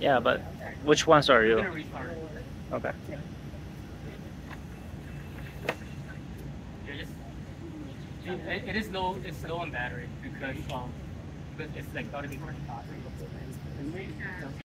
Yeah, but which ones are you? Okay. It is low. It's low on battery because um, it's like gotta.